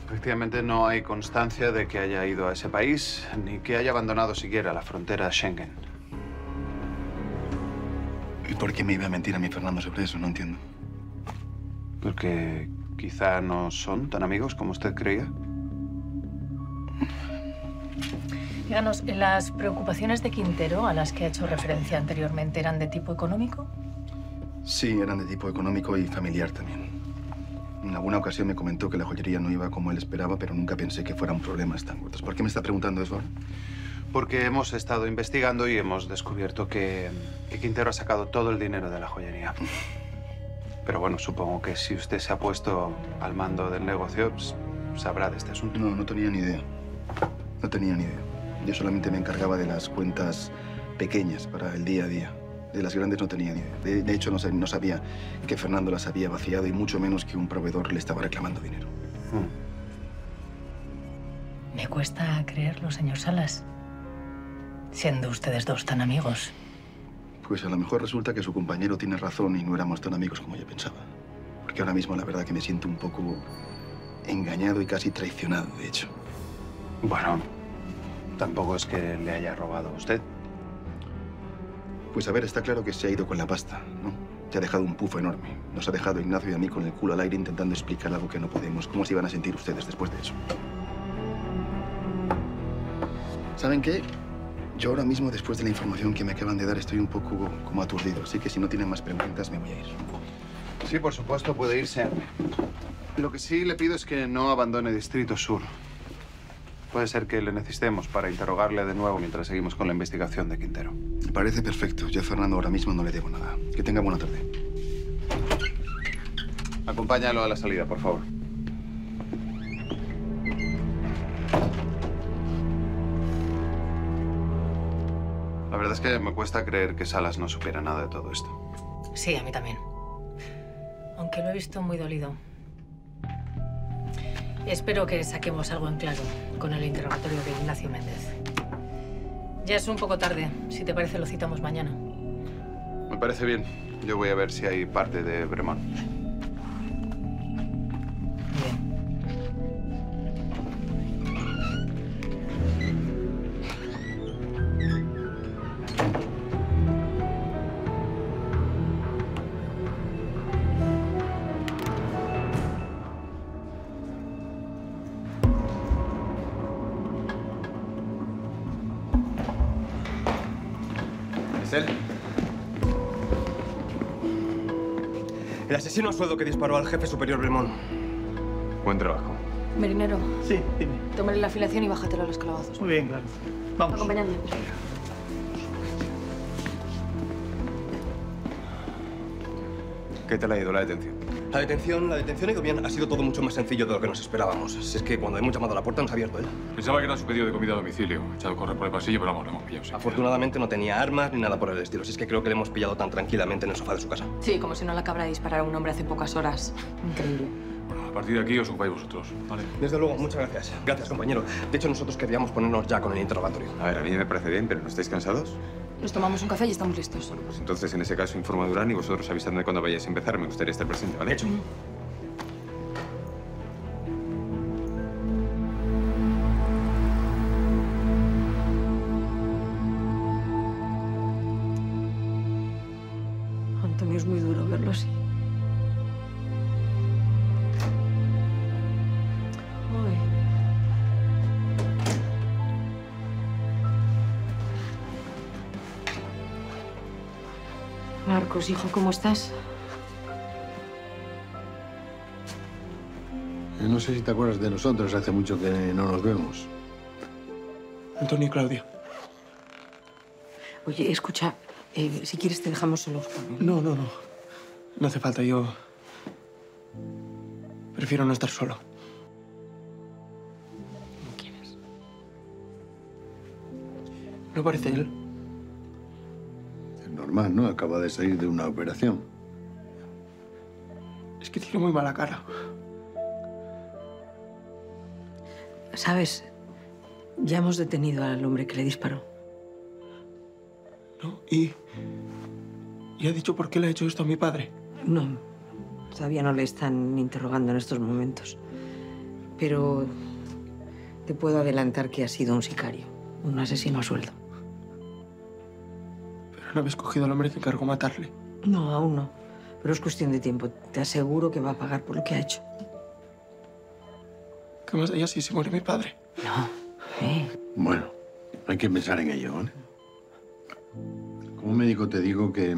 Efectivamente, no hay constancia de que haya ido a ese país ni que haya abandonado siquiera la frontera Schengen. ¿Y por qué me iba a mentir a mí Fernando sobre eso? No entiendo. Porque quizá no son tan amigos como usted creía. Díganos, ¿las preocupaciones de Quintero a las que ha hecho referencia anteriormente eran de tipo económico? Sí, eran de tipo económico y familiar también. En alguna ocasión me comentó que la joyería no iba como él esperaba, pero nunca pensé que fueran problemas tan gordos. ¿Por qué me está preguntando eso ahora? Porque hemos estado investigando y hemos descubierto que, que Quintero ha sacado todo el dinero de la joyería. Pero bueno, supongo que si usted se ha puesto al mando del negocio, pues, sabrá de este asunto. No, no tenía ni idea. No tenía ni idea. Yo solamente me encargaba de las cuentas pequeñas para el día a día. De las grandes no tenía ni idea. De, de hecho, no, sab- no sabía que Fernando las había vaciado y mucho menos que un proveedor le estaba reclamando dinero. Me cuesta creerlo, señor Salas. Siendo ustedes dos tan amigos. Pues a lo mejor resulta que su compañero tiene razón y no éramos tan amigos como yo pensaba. Porque ahora mismo la verdad que me siento un poco engañado y casi traicionado, de hecho. Bueno, tampoco es que le haya robado a usted. Pues a ver, está claro que se ha ido con la pasta, ¿no? Te ha dejado un pufo enorme. Nos ha dejado Ignacio y a mí con el culo al aire intentando explicar algo que no podemos. ¿Cómo se iban a sentir ustedes después de eso? ¿Saben qué? Yo ahora mismo, después de la información que me acaban de dar, estoy un poco como aturdido. Así que si no tienen más preguntas, me voy a ir. Sí, por supuesto, puede irse. Lo que sí le pido es que no abandone Distrito Sur. Puede ser que le necesitemos para interrogarle de nuevo mientras seguimos con la investigación de Quintero. Me parece perfecto. Yo a Fernando ahora mismo no le debo nada. Que tenga buena tarde. Acompáñalo a la salida, por favor. La verdad es que me cuesta creer que Salas no supiera nada de todo esto. Sí, a mí también. Aunque lo he visto muy dolido. Espero que saquemos algo en claro con el interrogatorio de Ignacio Méndez. Ya es un poco tarde. Si te parece, lo citamos mañana. Me parece bien. Yo voy a ver si hay parte de Bremont. Asesino a sueldo que disparó al jefe superior Bremont. Buen trabajo. Merinero, Sí, dime. tómale la afiliación y bájatelo a los calabazos. Muy bien, claro. Vamos. Acompañadme. ¿Qué tal ha ido la detención? La detención, la detención ha ido bien. Ha sido todo mucho más sencillo de lo que nos esperábamos. Si es que cuando hemos llamado a la puerta nos ha abierto él. Pensaba que era su pedido de comida a domicilio. Echado a correr por el pasillo, pero vamos, lo hemos pillado. sí. Afortunadamente no tenía armas ni nada por el estilo. Si es que creo que le hemos pillado tan tranquilamente en el sofá de su casa. Sí, como si no le acabara de disparar a un hombre hace pocas horas. Increíble. Bueno, a partir de aquí os ocupáis vosotros, ¿vale? Desde luego, muchas gracias. Gracias, compañero. De hecho, nosotros queríamos ponernos ya con el interrogatorio. A ver, a mí me parece bien, pero ¿no estáis cansados? Nos tomamos un café y estamos listos. Pues entonces, en ese caso, informo a Durán y vosotros avisadme cuando vayáis a empezar. Me gustaría estar presente, ¿vale? Hecho. Hijo, ¿cómo estás? Eh, No sé si te acuerdas de nosotros, hace mucho que no nos vemos. Antonio y Claudia. Oye, escucha, eh, si quieres te dejamos solos con él. No, no, no. No hace falta. Yo. Prefiero no estar solo. ¿No parece él? Normal, ¿no? Acaba de salir de una operación. Es que tiene muy mala cara. ¿Sabes? Ya hemos detenido al hombre que le disparó. ¿No? ¿Y, ¿Y ha dicho por qué le ha hecho esto a mi padre? No, todavía no le están interrogando en estos momentos. Pero te puedo adelantar que ha sido un sicario, un asesino a sueldo. No habéis cogido al hombre que encargó matarle. No, aún no. Pero es cuestión de tiempo. Te aseguro que va a pagar por lo que ha hecho. ¿Qué más allá si se muere mi padre? No. ¿eh? Bueno, hay que pensar en ello, ¿vale? Como médico te digo que,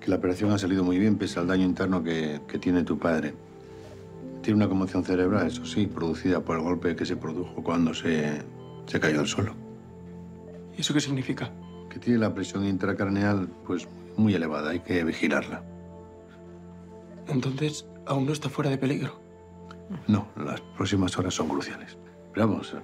que la operación ha salido muy bien pese al daño interno que, que tiene tu padre. Tiene una conmoción cerebral, eso sí, producida por el golpe que se produjo cuando se, se cayó al suelo. ¿Y eso qué significa? Que tiene la presión intracraneal, pues, muy elevada. Hay que vigilarla. Entonces, aún no está fuera de peligro. No, las próximas horas son cruciales. Pero vamos,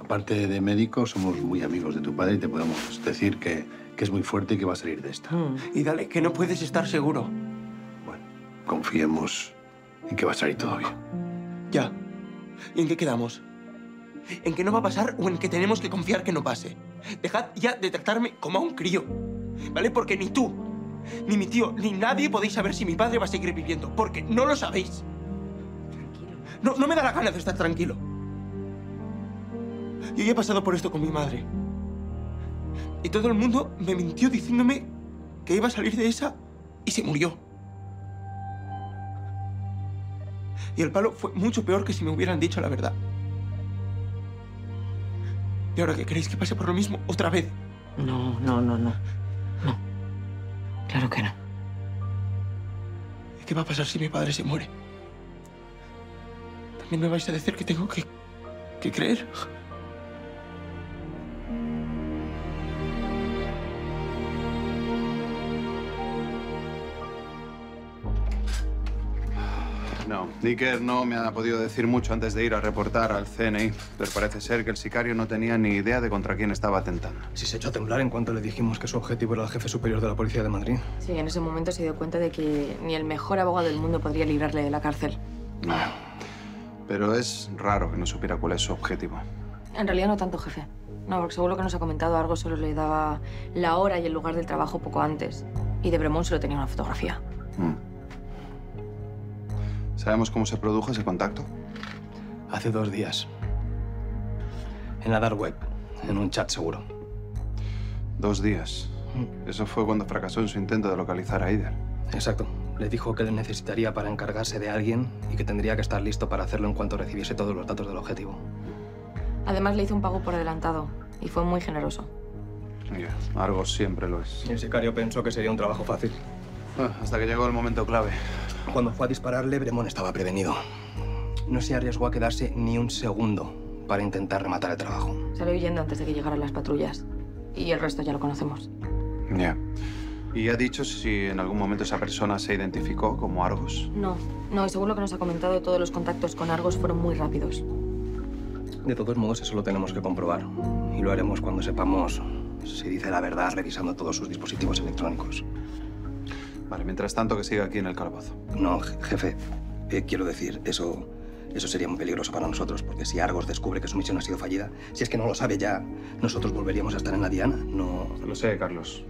aparte de médico, somos muy amigos de tu padre y te podemos decir que, que es muy fuerte y que va a salir de esta. Y dale, que no puedes estar seguro. Confiemos en que va a salir todo bien. Ya. ¿Y en qué quedamos? ¿En que no va a pasar o en que tenemos que confiar que no pase? Dejad ya de tratarme como a un crío. ¿Vale? Porque ni tú, ni mi tío, ni nadie podéis saber si mi padre va a seguir viviendo. Porque no lo sabéis. No, no me da la gana de estar tranquilo. Yo ya he pasado por esto con mi madre. Y todo el mundo me mintió diciéndome que iba a salir de esa y se murió. Y el palo fue mucho peor que si me hubieran dicho la verdad. ¿Y ahora qué queréis que pase por lo mismo otra vez? No, no, no, no. No. Claro que no. ¿Y qué va a pasar si mi padre se muere? ¿También me vais a decir que tengo que, que creer? Dicker no me ha podido decir mucho antes de ir a reportar al CNI, pero parece ser que el sicario no tenía ni idea de contra quién estaba atentando. Si se echó a temblar en cuanto le dijimos que su objetivo era el jefe superior de la Policía de Madrid. Sí, en ese momento se dio cuenta de que ni el mejor abogado del mundo podría librarle de la cárcel. Pero es raro que no supiera cuál es su objetivo. En realidad no tanto, jefe. No, porque según lo que nos ha comentado, algo solo le daba la hora y el lugar del trabajo poco antes. Y de Bremont solo tenía una fotografía. Mm. ¿Sabemos cómo se produjo ese contacto? Hace dos días. En la dark web, en un chat seguro. Dos días. Eso fue cuando fracasó en su intento de localizar a Aider. Exacto. Le dijo que le necesitaría para encargarse de alguien y que tendría que estar listo para hacerlo en cuanto recibiese todos los datos del objetivo. Además, le hizo un pago por adelantado y fue muy generoso. Mira, Argos siempre lo es. Y el sicario pensó que sería un trabajo fácil. Ah, Hasta que llegó el momento clave. Cuando fue a dispararle, Bremont estaba prevenido. No se arriesgó a quedarse ni un segundo para intentar rematar el trabajo. Salió huyendo antes de que llegaran las patrullas. Y el resto ya lo conocemos. Ya. ¿Y ha dicho si en algún momento esa persona se identificó como Argos? No, no, y según lo que nos ha comentado, todos los contactos con Argos fueron muy rápidos. De todos modos, eso lo tenemos que comprobar. Y lo haremos cuando sepamos si dice la verdad revisando todos sus dispositivos electrónicos. Vale, mientras tanto que siga aquí en el calabozo. No, je- jefe. eh, quiero decir, eso, eso sería muy peligroso para nosotros, porque si Argos descubre que su misión ha sido fallida, si es que no lo sabe ya, nosotros volveríamos a estar en la Diana. No. Lo sé, Carlos.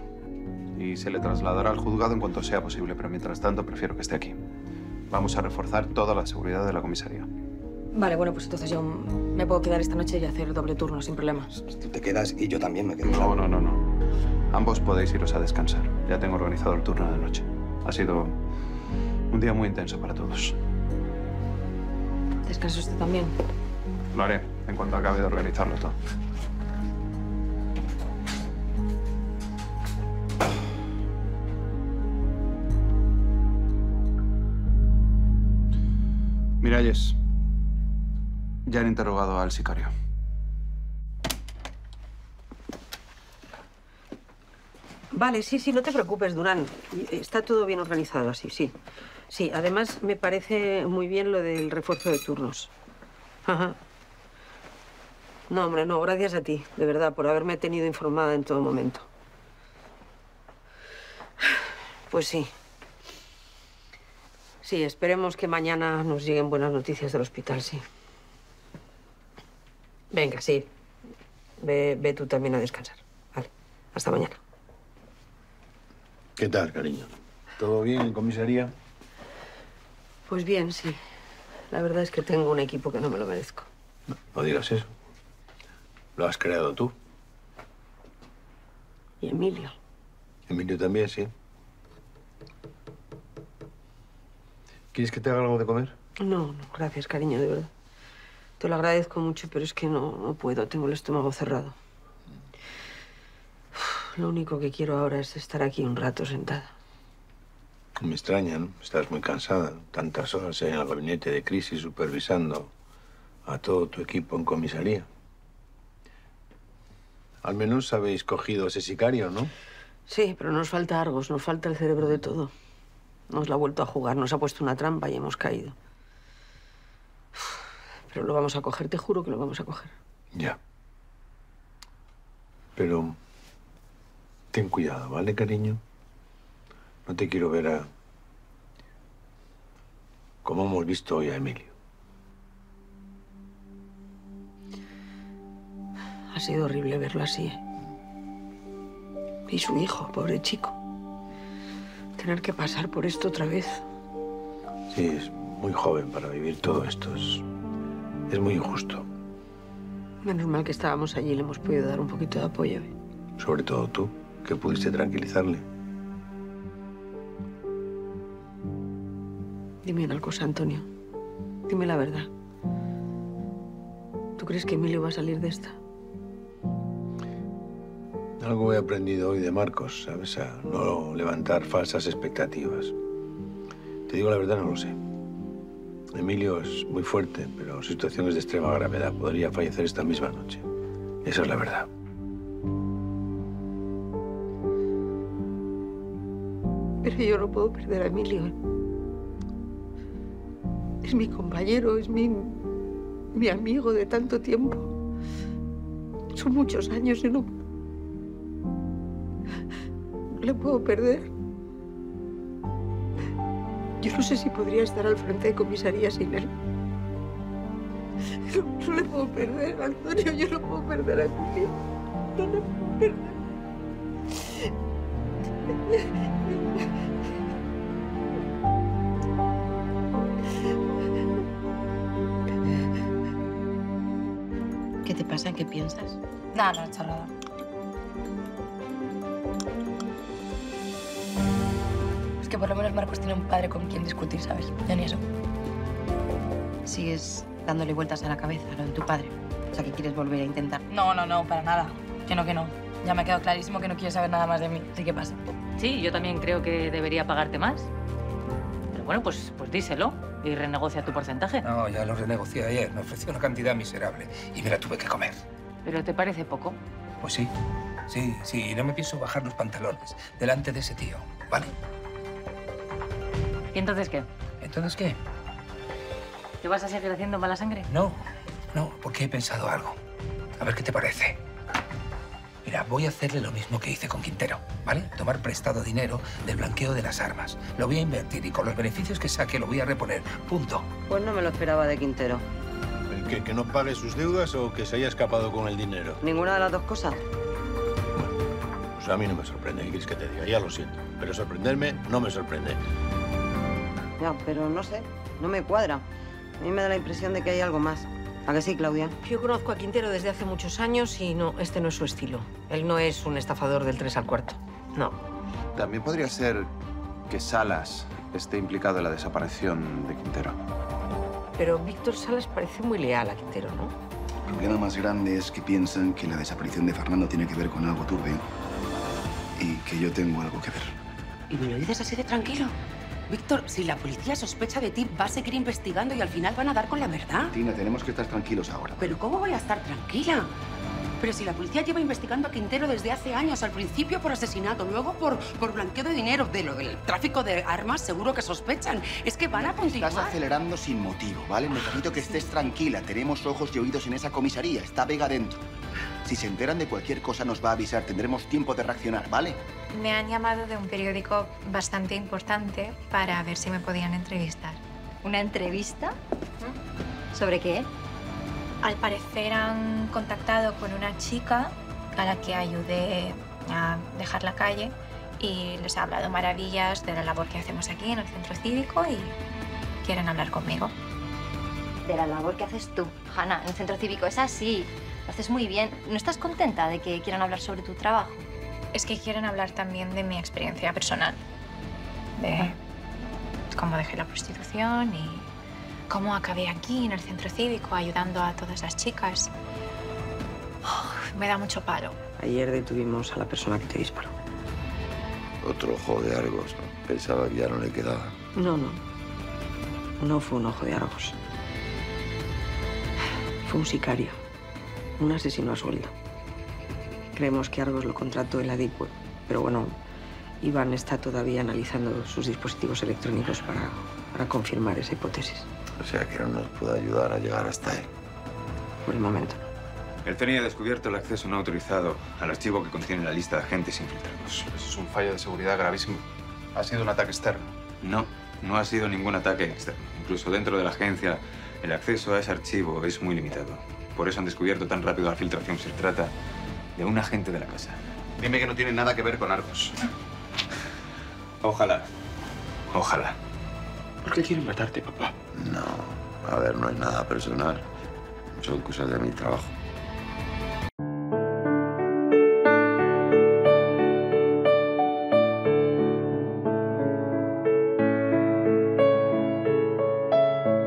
Y se le trasladará al juzgado en cuanto sea posible, pero mientras tanto prefiero que esté aquí. Vamos a reforzar toda la seguridad de la comisaría. Vale, bueno, pues entonces yo me puedo quedar esta noche y hacer doble turno sin problemas. Tú te quedas y yo también me quedo. No, no, no, no. Ambos podéis iros a descansar. Ya tengo organizado el turno de noche. Ha sido un día muy intenso para todos. ¿Descansa usted también? Lo haré en cuanto acabe de organizarlo todo. Miralles, ya han interrogado al sicario. Vale, sí, sí, no te preocupes, Durán. Está todo bien organizado así, sí. Sí, además me parece muy bien lo del refuerzo de turnos. Ajá. No, hombre, no, gracias a ti, de verdad, por haberme tenido informada en todo momento. Pues sí. Sí, esperemos que mañana nos lleguen buenas noticias del hospital, sí. Venga, sí. ve, ve tú también a descansar. Hasta mañana. ¿Qué tal, cariño? ¿Todo bien en comisaría? Pues bien, sí. La verdad es que tengo un equipo que no me lo merezco. No digas eso. Lo has creado tú. Y Emilio. Emilio también, sí. ¿Quieres que te haga algo de comer? No, no, gracias, cariño, de verdad. Te lo agradezco mucho, pero es que no, no puedo. Tengo el estómago cerrado. Lo único que quiero ahora es estar aquí un rato sentada. Me extraña, ¿no? Estás muy cansada. Tantas horas en el gabinete de crisis supervisando a todo tu equipo en comisaría. Al menos habéis cogido ese sicario, ¿no? Sí, pero nos falta Argos, nos falta el cerebro de todo. Nos la ha vuelto a jugar, nos ha puesto una trampa y hemos caído. Pero lo vamos a coger, te juro que lo vamos a coger. Ya. Pero ten cuidado, ¿vale, cariño? No te quiero ver a... como hemos visto hoy a Emilio. Ha sido horrible verlo así. ¿eh? Y su hijo, pobre chico. Tener que pasar por esto otra vez. Sí, es muy joven para vivir todo esto. Es, es muy injusto. Menos mal que estábamos allí y le hemos podido dar un poquito de apoyo. ¿eh? Sobre todo tú, que pudiste tranquilizarle. Dime una cosa, Antonio. Dime la verdad. ¿Tú crees que Emilio va a salir de esta? Algo he aprendido hoy de Marcos, ¿sabes? A no levantar falsas expectativas. Te digo la verdad, no lo sé. Emilio es muy fuerte, pero su situación es de extrema gravedad. Podría fallecer esta misma noche. Esa es la verdad. Pero yo no puedo perder a Emilio. Es mi compañero, es mi, mi amigo de tanto tiempo. Son muchos años y no, no le puedo perder. Yo no sé si podría estar al frente de comisaría sin él. No, le puedo perder, Antonio, yo no puedo perder a Emilio. No le puedo perder. Nada, nada, charlada. Es que por lo menos Marcos tiene un padre con quien discutir, ¿sabes? Ya ni eso. Sigues dándole vueltas a la cabeza a lo de tu padre. O sea, que quieres volver a intentar. No, no, no, para nada. Que no, que no. Ya me ha quedado clarísimo que no quieres saber nada más de mí. Así que pasa. Sí, yo también creo que debería pagarte más. Pero bueno, pues, pues díselo y renegocia tu porcentaje. No, ya lo renegocié ayer. Me ofreció una cantidad miserable y me la tuve que comer. ¿Pero te parece poco? Pues sí, sí, sí. Y no me pienso bajar los pantalones delante de ese tío, ¿vale? ¿Y entonces qué? ¿Entonces qué? ¿Te vas a seguir haciendo mala sangre? No, no, porque he pensado algo. A ver qué te parece. Mira, voy a hacerle lo mismo que hice con Quintero, ¿vale? Tomar prestado dinero del blanqueo de las armas. Lo voy a invertir y con los beneficios que saque lo voy a reponer. Punto. Pues no me lo esperaba de Quintero. ¿El qué? ¿Que no pague sus deudas o que se haya escapado con el dinero? Ninguna de las dos cosas. Pues a mí no me sorprende, ¿qué quieres que te diga? Ya lo siento. Pero sorprenderme no me sorprende. Ya, pero no sé, no me cuadra. A mí me da la impresión de que hay algo más. ¿A que sí, Claudia? Yo conozco a Quintero desde hace muchos años y no, este no es su estilo. Él no es un estafador del 3 al cuarto. No. También podría ser que Salas esté implicado en la desaparición de Quintero. Pero Víctor Salas parece muy leal a Quintero, ¿no? El problema más grande es que piensan que la desaparición de Fernando tiene que ver con algo turbio y que yo tengo algo que ver. ¿Y me lo dices así de tranquilo? Víctor, si la policía sospecha de ti, va a seguir investigando y al final van a dar con la verdad. Tina, tenemos que estar tranquilos ahora. ¿Pero cómo voy a estar tranquila? Pero si la policía lleva investigando a Quintero desde hace años, al principio por asesinato, luego por, por blanqueo de dinero, de lo del tráfico de armas, seguro que sospechan. Es que van a continuar. Estás acelerando sin motivo, ¿vale? Necesito que estés tranquila. Tenemos ojos y oídos en esa comisaría. Está Vega dentro. Si se enteran de cualquier cosa, nos va a avisar. Tendremos tiempo de reaccionar, ¿vale? Me han llamado de un periódico bastante importante para ver si me podían entrevistar. ¿Una entrevista? ¿Sobre qué? Al parecer han contactado con una chica a la que ayudé a dejar la calle y les he hablado maravillas de la labor que hacemos aquí en el centro cívico y quieren hablar conmigo. De la labor que haces tú, Hanna, en el centro cívico. Es así. Lo haces muy bien. ¿No estás contenta de que quieran hablar sobre tu trabajo? Es que quieren hablar también de mi experiencia personal. De cómo dejé la prostitución y cómo acabé aquí en el centro cívico ayudando a todas las chicas. Me da mucho palo. Ayer detuvimos a la persona que te disparó. Otro ojo de Argos, ¿no? Pensaba que ya no le quedaba. No, no. No fue un ojo de Argos. Fue un sicario. Un asesino a sueldo. Creemos que Argos lo contrató en la Deep Web. Pero bueno, Iván está todavía analizando sus dispositivos electrónicos para, para confirmar esa hipótesis. O sea que no nos puede ayudar a llegar hasta él. Por el momento. Él tenía descubierto el acceso no autorizado al archivo que contiene la lista de agentes infiltrados. Eso es un fallo de seguridad gravísimo. Ha sido un ataque externo. No, no ha sido ningún ataque externo. Incluso dentro de la agencia, el acceso a ese archivo es muy limitado. Por eso han descubierto tan rápido la filtración. Se trata de un agente de la casa. Dime que no tiene nada que ver con Argos. Ojalá. Ojalá. ¿Por qué quieren matarte, papá? No, a ver, no es nada personal. Son cosas de mi trabajo.